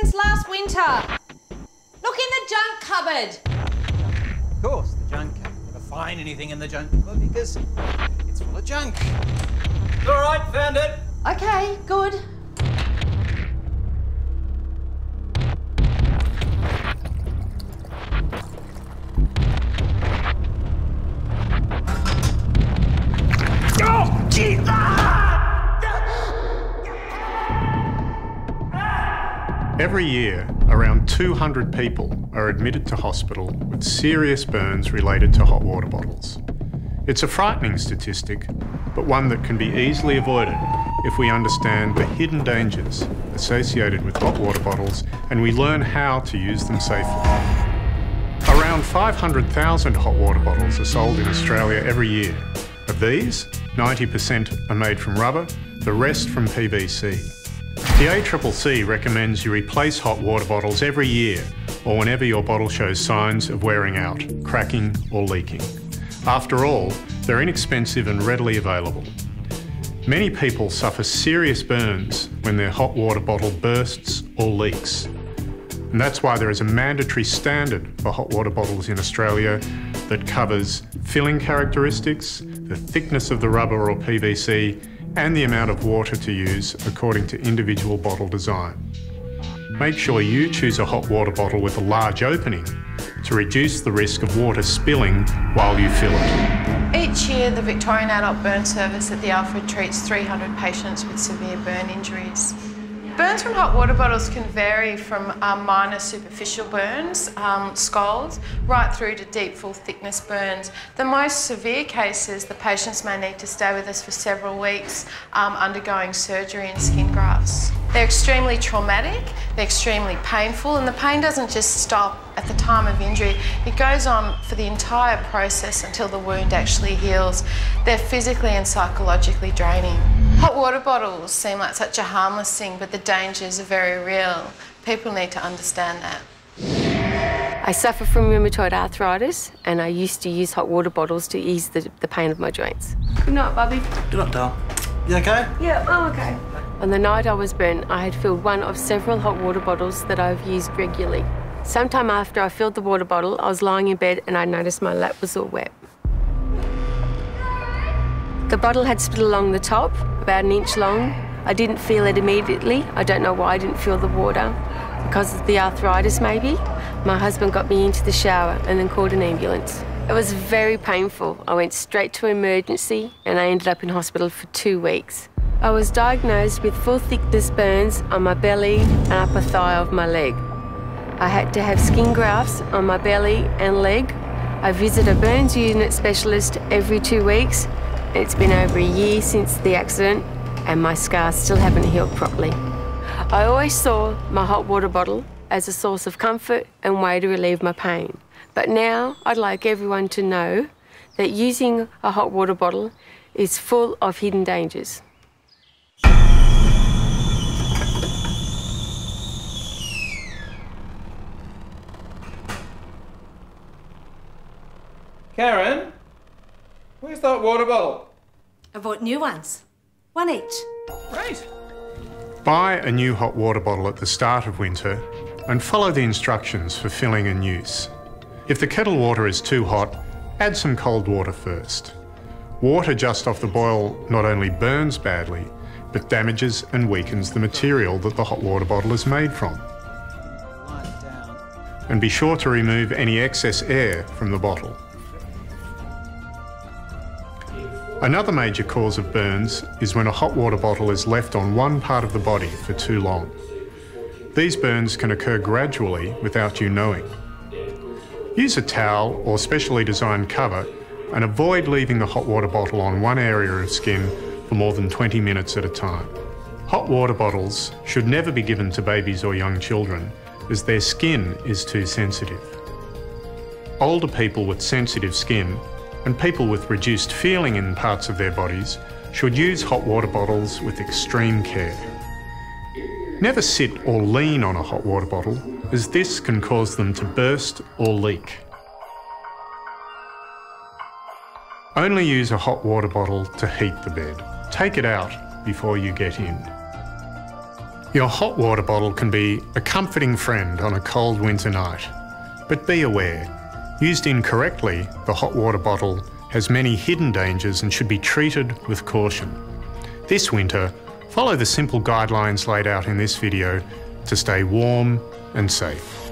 since last winter. Look in the junk cupboard. Of course, the junk. Never find anything in the junk cupboard because it's full of junk. All right, found it. Okay, good. Every year, around 200 people are admitted to hospital with serious burns related to hot water bottles. It's a frightening statistic, but one that can be easily avoided if we understand the hidden dangers associated with hot water bottles and we learn how to use them safely. Around 500,000 hot water bottles are sold in Australia every year. Of these, 90% are made from rubber, the rest from PVC. The ACCC recommends you replace hot water bottles every year or whenever your bottle shows signs of wearing out, cracking or leaking. After all, they're inexpensive and readily available. Many people suffer serious burns when their hot water bottle bursts or leaks. And that's why there is a mandatory standard for hot water bottles in Australia that covers filling characteristics, the thickness of the rubber or PVC, and the amount of water to use according to individual bottle design. Make sure you choose a hot water bottle with a large opening to reduce the risk of water spilling while you fill it. Each year, the Victorian Adult Burn Service at the Alfred treats 300 patients with severe burn injuries. Burns from hot water bottles can vary from um, minor superficial burns, um, scalds, right through to deep full thickness burns. The most severe cases, the patients may need to stay with us for several weeks um, undergoing surgery and skin grafts. They're extremely traumatic, they're extremely painful, and the pain doesn't just stop at the time of injury, it goes on for the entire process until the wound actually heals. They're physically and psychologically draining. Hot water bottles seem like such a harmless thing, but the dangers are very real. People need to understand that. I suffer from rheumatoid arthritis and I used to use hot water bottles to ease the, the pain of my joints. Good night, Bubby. Good night, Dale. You okay? Yeah, I'm okay. On the night I was burnt, I had filled one of several hot water bottles that I've used regularly. Sometime after I filled the water bottle, I was lying in bed and I noticed my lap was all wet. The bottle had split along the top, about an inch long. I didn't feel it immediately. I don't know why I didn't feel the water. Because of the arthritis, maybe. My husband got me into the shower and then called an ambulance. It was very painful. I went straight to emergency and I ended up in hospital for two weeks. I was diagnosed with full thickness burns on my belly and upper thigh of my leg. I had to have skin grafts on my belly and leg. I visit a burns unit specialist every two weeks. It's been over a year since the accident and my scars still haven't healed properly. I always saw my hot water bottle as a source of comfort and way to relieve my pain. But now I'd like everyone to know that using a hot water bottle is full of hidden dangers. Karen, where's that water bottle? I bought new ones. One each. Great. Buy a new hot water bottle at the start of winter and follow the instructions for filling and use. If the kettle water is too hot, add some cold water first. Water just off the boil not only burns badly, but damages and weakens the material that the hot water bottle is made from. Line it down. And be sure to remove any excess air from the bottle. Another major cause of burns is when a hot water bottle is left on one part of the body for too long. These burns can occur gradually without you knowing. Use a towel or specially designed cover and avoid leaving the hot water bottle on one area of skin for more than 20 minutes at a time. Hot water bottles should never be given to babies or young children as their skin is too sensitive. Older people with sensitive skin and people with reduced feeling in parts of their bodies should use hot water bottles with extreme care. Never sit or lean on a hot water bottle as this can cause them to burst or leak. Only use a hot water bottle to heat the bed. Take it out before you get in. Your hot water bottle can be a comforting friend on a cold winter night. But be aware, used incorrectly, the hot water bottle has many hidden dangers and should be treated with caution. This winter, follow the simple guidelines laid out in this video to stay warm and safe.